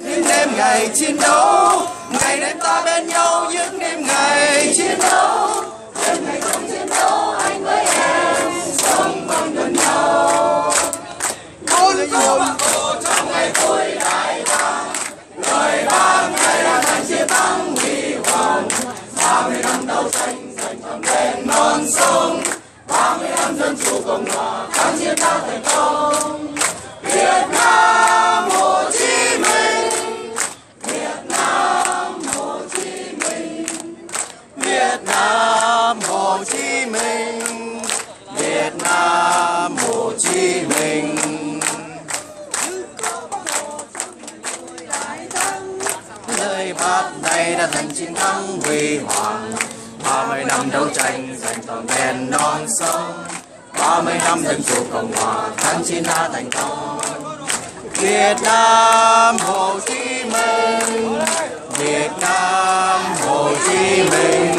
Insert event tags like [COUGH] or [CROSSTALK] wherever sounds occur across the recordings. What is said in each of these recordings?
những đêm ngày chiến đấu, ngày đêm ta bên nhau, những đêm ngày chiến đấu. Đêm ngày trong chiến đấu, anh với em sống bằng gần nhau. Bốn câu bác hồ trong ngày vui đại thắng lời bác ngày đã thành chiến thắng huy hoàng. Ba mươi năm đấu tranh, giành trọn vẹn non sông. Ba mươi năm dân chủ cộng hòa, kháng chiến đã thành giành thành chiến thắng huy hoàng. Ba mươi năm đấu tranh, giành toàn vẹn non sông. Ba mươi năm dân chủ cộng hòa, kháng chiến đã thành công. Việt Nam, Hồ Chí Minh. Việt Nam, Hồ Chí Minh.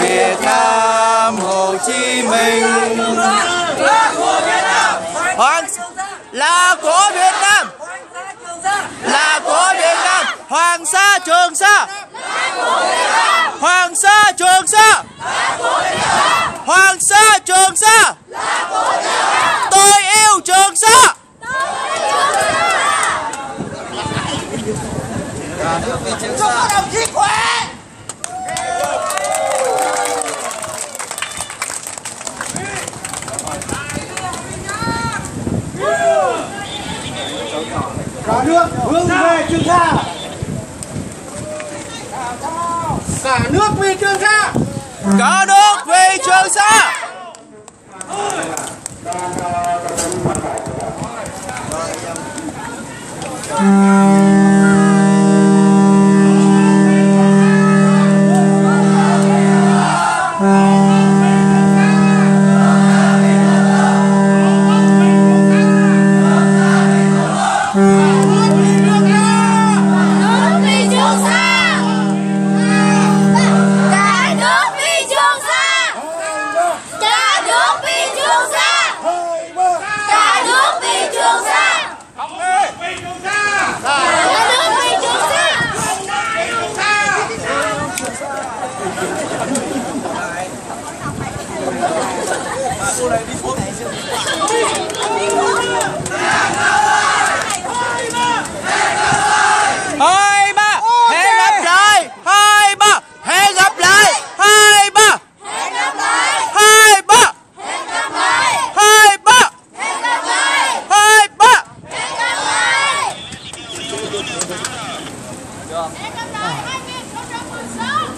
Việt Nam, Hồ Chí Minh là của Việt Nam Hoàng là của Việt Nam là của Việt Nam Hoàng sa Trường Sa Hoàng sa Trường Sa Hoàng sa Trường Sa tôi yêu Trường Sa chúc các đồng chí khỏe! Cả nước hướng về trường sa cả nước vì trường sa cả nước vì trường sa Nước hai ba hẹn gặp lại hai ba hẹn gặp lại. Hai ba Hẹn gặp lại. Hai ba. Hẹn gặp lại hai ba. Hẹn gặp lại hai ba. Hẹn gặp lại Hẹn gặp lại 2016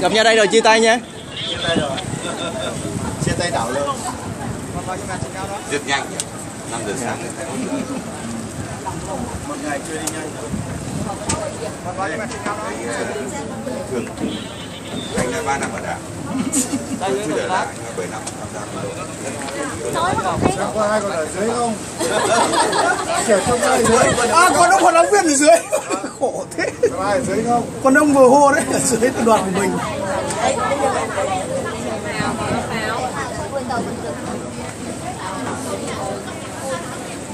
gặp nhau đây rồi chia tay nha [LAUGHS] chia tay đảo luôn rất nhanh nhỉ. 5 giờ sáng. Một ngày chưa đi nhanh thường anh là ba năm ở đảng bây giờ là anh là bảy năm tham gia có ai còn ở dưới không? Trẻ trong ai dưới à còn ông huấn luyện viên ở dưới. Khổ thế có ai ở dưới không? Còn ông vừa hô đấy ở dưới đoàn của mình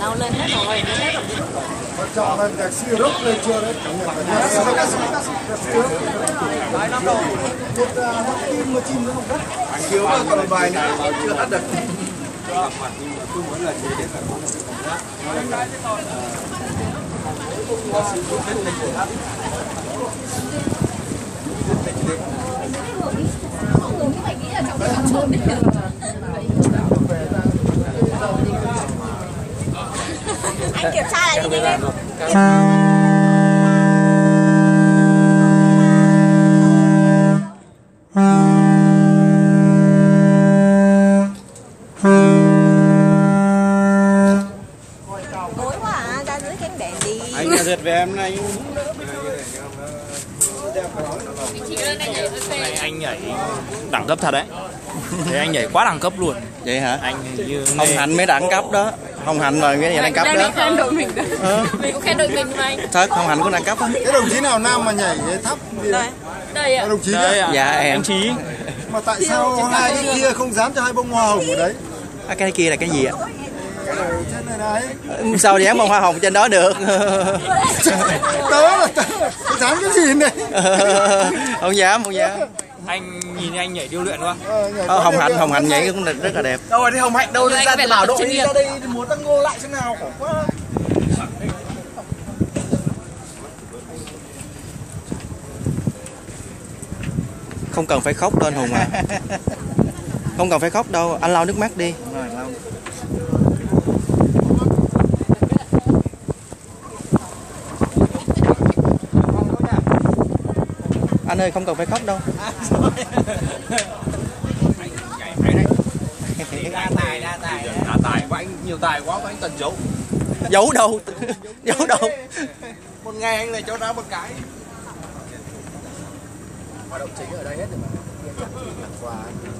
Đâu lên hết rồi Quan trọng là nhạc sĩ rock lên chưa đấy? Vài năm rồi. Một tim một chim nữa không? Đất anh thiếu còn vài nữa chưa hát được? Anh kiểm tra lại đi đi Tối quá à, ra dưới cánh đèn đi. Anh là giật về em này Này anh nhảy đẳng cấp thật đấy. Thế anh nhảy quá đẳng cấp luôn. Vậy hả? Anh như Hồng Hạnh mới đẳng cấp đó Hồng Hạnh là cái gì đẳng cấp đang đó đi khen đội mình. Đấy Ờ. mình cũng khen đội mình mà anh. Thật Hồng Hạnh có đẳng cấp á. Thế đồng chí nào nam mà nhảy thấp đấy đây. Ạ. Đồng chí Đây đấy à, Dạ, em. anh Trí Mà tại sao hai cái kia không dám cho hai bông hoa hồng ở đấy? À, cái kia là cái gì ạ sao dám bông hoa hồng trên đó được? [LAUGHS] Tớ là tớ dám cái gì này? [LAUGHS] Không dám không dám. Anh nhìn anh nhảy điêu luyện quá. Ờ, hồng hạnh hồng hạnh nhảy cũng rất là đẹp. Đâu rồi thì hồng hạnh đâu? Ra phải bảo đội ra đây múa tango lại xem nào. Khổ quá. Không cần phải khóc đâu anh hùng à. [LAUGHS] Không cần phải khóc đâu anh lau nước mắt đi anh ơi không cần phải khóc đâu. [LAUGHS] Đa tài đa tài đa tài. Của anh nhiều tài quá của anh cần giấu. Giấu đâu. [LAUGHS] Giấu đâu. Một ngày anh lại cho ra một cái.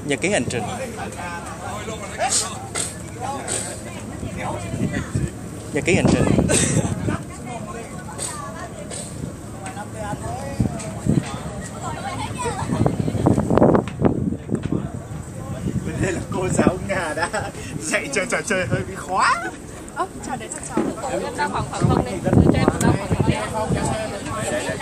Nhật ký hành trình. [LAUGHS] Nhật ký hành trình đây là cô giáo nga đã dạy cho trò chơi hơi bị khó Ơ, chào đấy chào chào. Em ra khoảng khoảng không đi. Cho em ra khoảng không.